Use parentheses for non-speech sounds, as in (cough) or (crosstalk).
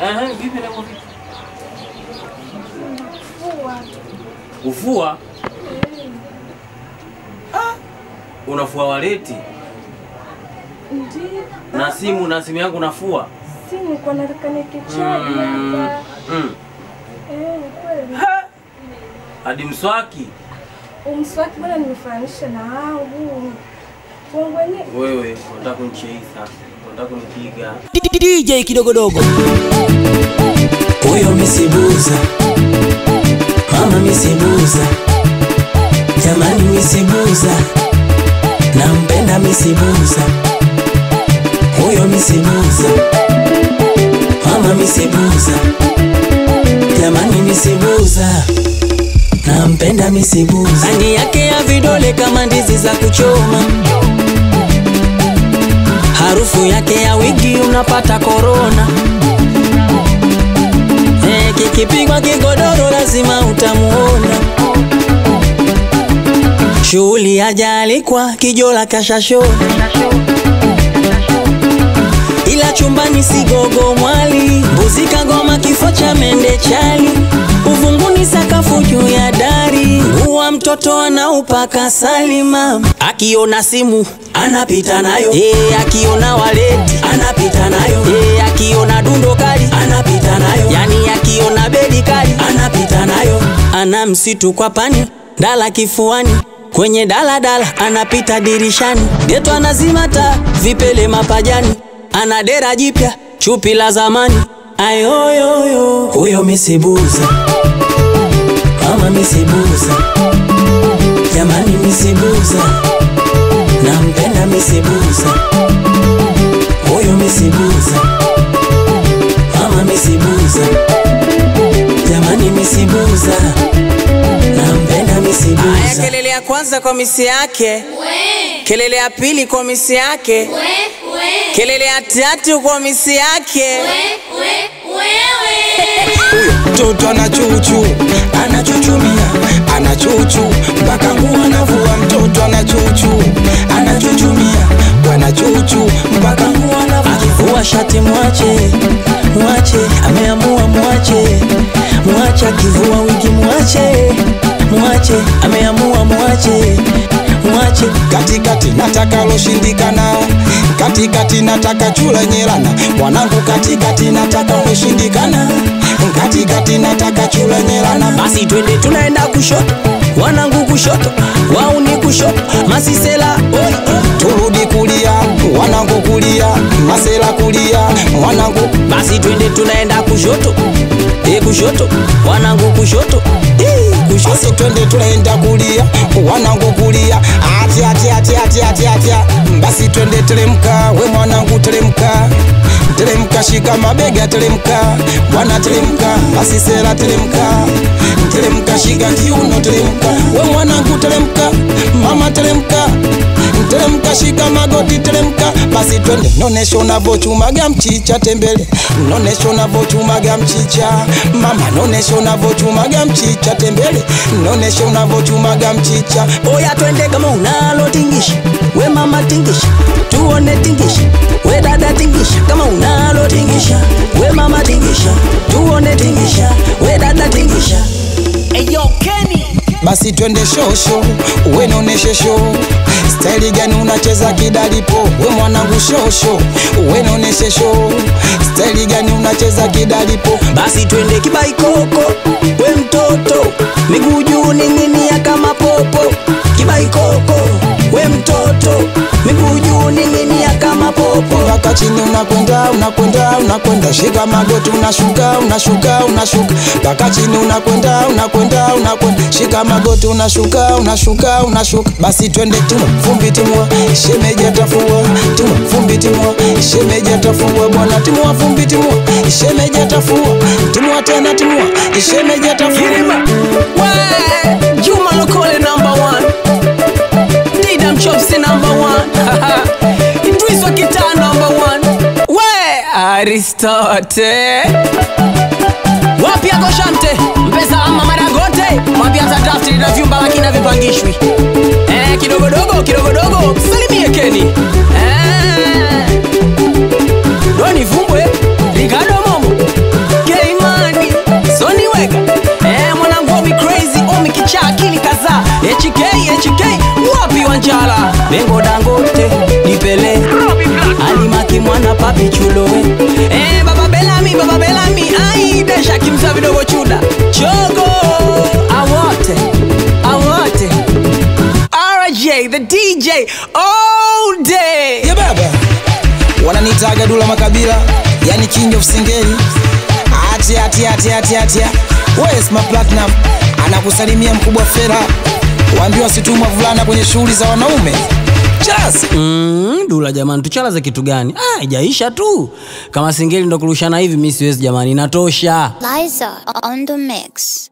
Eh, vipi na vipi? Fua. Ah, unafua waleti Ndiyo. na simu na simu yangu nafua? Simu kwa nataka nikichaji Mm, hapa. mm. Eh, kweli. Ha! Hadi mswaki Umswaki bwana nimefananisha na wangu. Wewe, unataka kunicheisa, unataka kunipiga. DJ kidogodogo huyo misibuza mama misibuza jamani misibuza nampenda misibuza huyo misibuza mama misibuza jamani misibuza nampenda misibuza rangi yake ya vidole kama ndizi za kuchoma harufu yake ya wiki unapata korona Hey, kikipigwa kigodoro lazima utamuona. Shughuli ajalikwa kijola kashashona. Ila chumbani sigogo mwali. Mbuzi kagoma kifo cha mende chali mtoto anaupaka salima. Akiona simu anapita nayo. E, akiona waleti anapita nayo. E, akiona dundo kali anapita nayo. Yani akiona bedi kali anapita nayo. Ana msitu kwa pani dala kifuani. Kwenye daladala anapita dirishani. Geto anazima taa vipele mapajani. Ana dera jipya chupi la zamani. Ayoyoyo huyo misibuza. Mama misibuza jamani misibuza nampenda misibuza huyo misibuza ama misibuza jamani misibuza nampenda Aya, misibuza kelele ya kwanza kwa misi yake, kelele ya pili kwa misi yake, kelele ya tatu kwa misi yake. Mtoto anachuchu anachuchumia anachuchu mpaka nguo anavua mtoto anachuchu anachuchumia wanachuchu mpaka nguo anavua. Akivua shati mwache mwache ameamua mwache. Mwache akivua wigi mwache. Mwache ameamua mwache. Mwache. Katikati nataka loshindikana katikati nataka chula nyelana mwanangu katikati nataka loshindikana katikati nataka chula nyelana basi twende tunaenda kushoto wanangu kushoto wauni kushoto. Masisela oi turudi kulia wanangu kulia. Masela kulia mwanangu basi twende tunaenda kushoto kushoto wanangu kushoto. Kushoto. Twende tunaenda kulia wanangu kulia. Ati ati ati ati ati ati. Basi twende teremka we mwanangu teremka. Teremka shika mabega teremka. Bwana teremka basi sera teremka. Teremka shika kiuno teremka. We mwanangu teremka magoti teremka basi twende nonesha unavochumaga mchicha tembele. Nonesha unavochumaga mchicha. Mama nonesha unavochumaga mchicha tembele. Nonesha unavochumaga mchicha. Oya twende kama unalo tingisha we mama tingisha tuone tingisha we dada tingisha kama unalo tingisha we mama basi twende shosho we noneshe sho staili gani unacheza kidalipo we mwanangu shosho we noneshe sho staili gani unacheza kidalipo basi twende kibaikoko we mtoto. Miguu juu ning'inia kama popo. Kibaikoko popo chini unakwenda unakwenda unakwenda. Shika magoti unashuka unashuka unashuka. Mpaka chini unakwenda unakwenda unakwenda. Shika magoti unashuka unashuka unashuka. Basi twende tuma fumbi timua, shemeji atafua tuma fumbi timua, shemeji atafua bwana timua fumbi timua, shemeji atafua timua tena timua, shemeji atafua Juma Lokole number one. Didam Chopsy number one (laughs) Aristote. Wapya koshante mpesa ama maragote. Wapya tatafti na vyumba lakini havipangishwi. Eh, kidogodogo kidogodogo salimie keni doni eh. vumbwe momo. Keimani eh, crazy omi kicha akili hk hk wapi wanjala? Mengo dangote nipele. Alimaki mwana papi chulowe wananitaga dula makabila yani king of singeli. Atia atia atia atia atia. Wesma platinum? Anakusalimia mkubwa fera waambiwa situmwa vulana kwenye shughuli za wanaume. Chas Mm, dula jamani tuchalaze kitu gani? Ah, ijaisha tu. Kama singeli ndo kurushana hivi mi siwezi jamani inatosha. Liza on the mix.